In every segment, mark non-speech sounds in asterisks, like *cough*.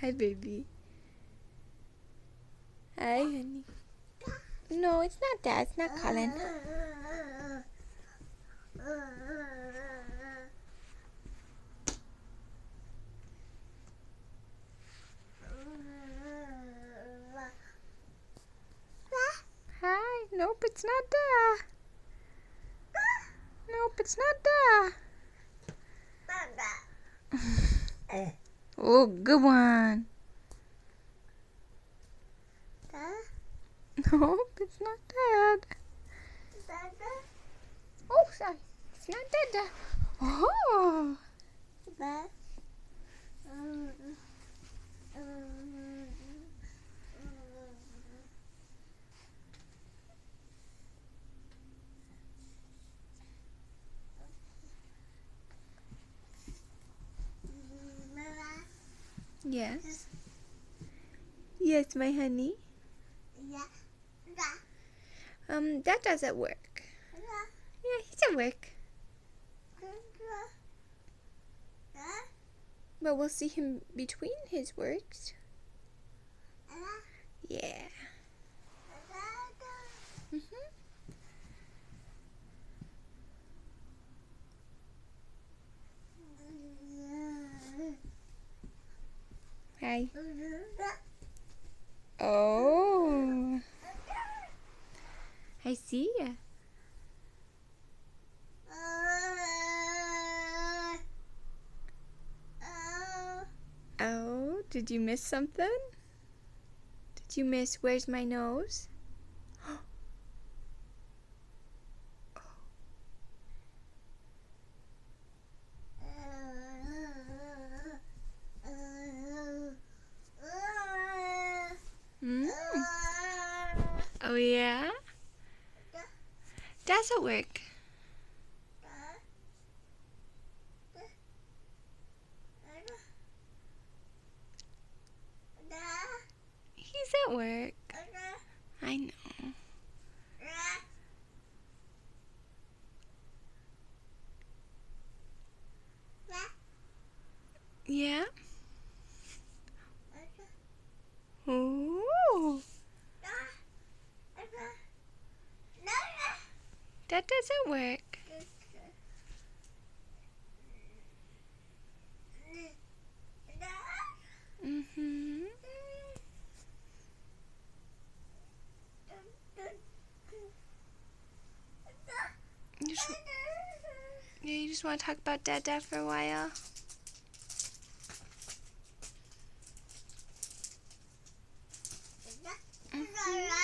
Hi, baby. Hi, honey. No, it's not that. It's not Colin. Hi. Nope, it's not there. Nope, it's not there. *laughs* *laughs* oh, good one. Nope, it's not dead. Oh, sorry. It's not dead. Oh. Um, um, Yes. Yes, my honey. Yeah. Um, that doesn't work. Yeah, he's at work. But we'll see him between his works. Yeah. Hi. Mm-hmm. Oh. I see ya. Oh, did you miss something? Did you miss Where's My Nose? Oh, yeah? Does it work? He's at work. I know. Yeah? Ooh. That doesn't work. Mm-hmm. You just, yeah, you just want to talk about Dada for a while? Oh,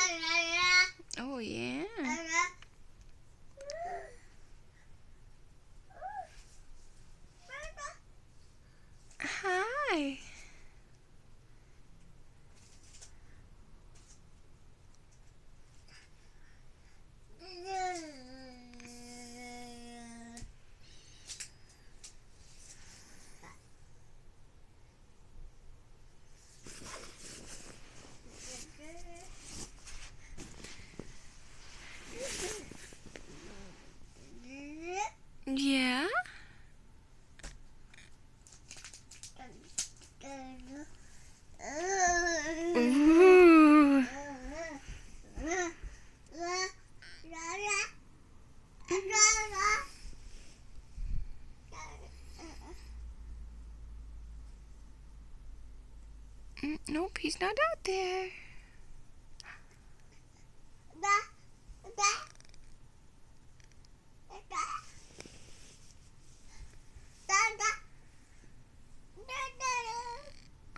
Mm, nope, he's not out there.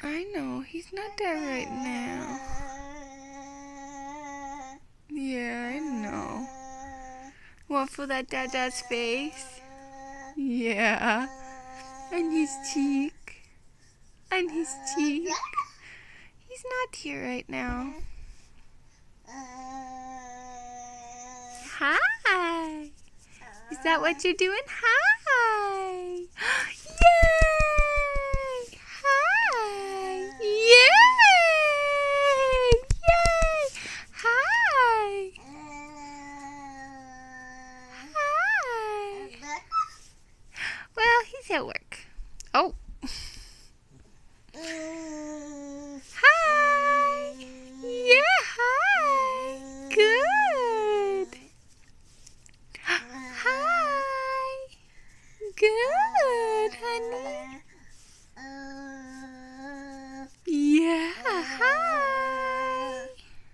I know, he's not there right now. Yeah, I know. Want for that Dada's face? Yeah. And his cheek. And his cheek. He's not here right now. Uh, Hi. Is that what uh, you're doing? Hi. good, honey.